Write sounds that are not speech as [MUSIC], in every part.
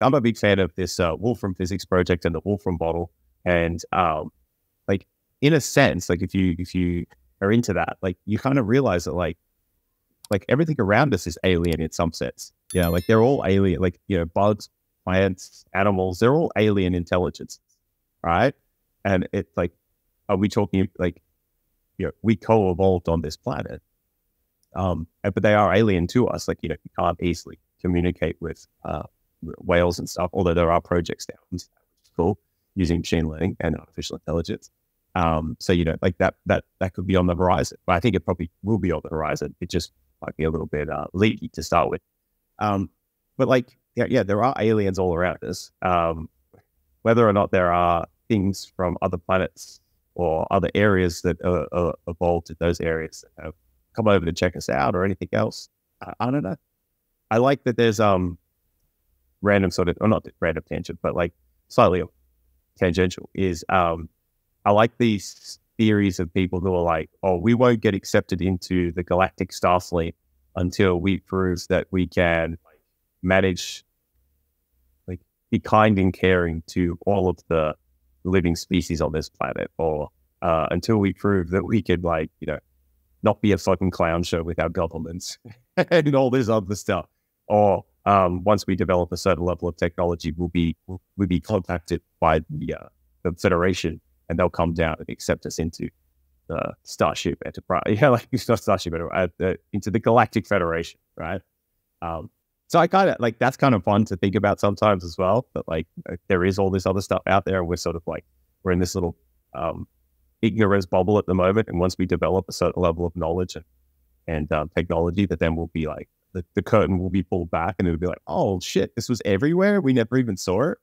I'm a big fan of this uh, Wolfram Physics project and the Wolfram model, and um, like in a sense, like if you if you are into that, like you kind of realize that like like everything around us is alien in some sense. Yeah, like they're all alien. Like you know, bugs, plants, animals, they're all alien intelligence, right? And it's like, are we talking like, you know, we co-evolved on this planet, um, but they are alien to us. Like you know, you can't easily communicate with uh, whales and stuff. Although there are projects now, which is cool, using machine learning and artificial intelligence. Um, so you know, like that that that could be on the horizon. But I think it probably will be on the horizon. It just might be a little bit uh, leaky to start with. Um, but like, yeah, yeah, there are aliens all around us. Um, whether or not there are things from other planets or other areas that are, are evolved in those areas that have come over to check us out or anything else, I, I don't know. I like that there's um random sort of, or not random tangent, but like slightly tangential is um I like these theories of people who are like, oh, we won't get accepted into the galactic star fleet until we prove that we can manage, like, be kind and caring to all of the living species on this planet, or uh, until we prove that we can, like, you know, not be a fucking clown show with our governments [LAUGHS] and all this other stuff. Or um, once we develop a certain level of technology, we'll be we'll be contacted by the, uh, the Federation and they'll come down and accept us into the Starship Enterprise. [LAUGHS] Yeah, like not Starship Enterprise, uh, into the Galactic Federation, right? Um, so I kind of like that's kind of fun to think about sometimes as well. But like uh, there is all this other stuff out there, and we're sort of like we're in this little um, ignorance bubble at the moment. And once we develop a certain level of knowledge and and um, technology, that then we'll be like the, the curtain will be pulled back, and it'll be like, oh shit, this was everywhere. We never even saw it.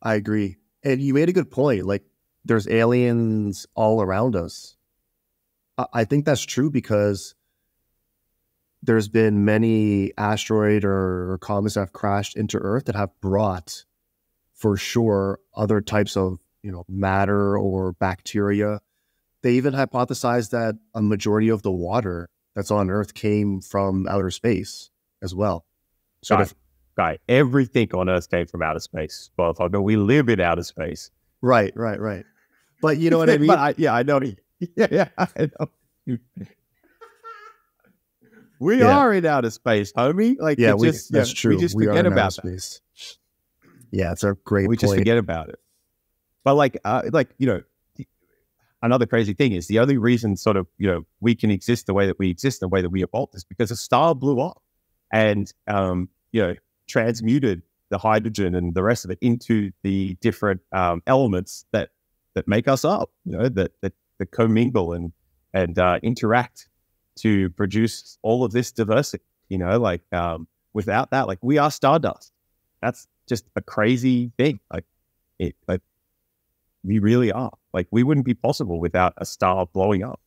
I agree. And you made a good point. Like, there's aliens all around us. I, I think that's true because there's been many asteroid or, or comets that have crashed into Earth that have brought, for sure, other types of you know matter or bacteria. They even hypothesized that a majority of the water that's on Earth came from outer space as well. Sort of guy. Everything on Earth came from outer space, motherfucker. We live in outer space. Right, right, right. But you know what I [LAUGHS] mean? but I, yeah, I know. [LAUGHS] Yeah, yeah, I know. [LAUGHS] we yeah. are in outer space, homie. Like, yeah, we, just, that's yeah, true. We just we forget about space. Yeah, it's a great. We point. just forget about it. But like, uh, like you know, another crazy thing is the only reason sort of you know we can exist the way that we exist, the way that we evolved, is because a star blew up, and um, you know, transmuted the hydrogen and the rest of it into the different um, elements that that make us up. You know, that that, that commingle and and uh, interact to produce all of this diversity. You know, like um, without that, like we are stardust. That's just a crazy thing. Like it, like we really are. Like we wouldn't be possible without a star blowing up.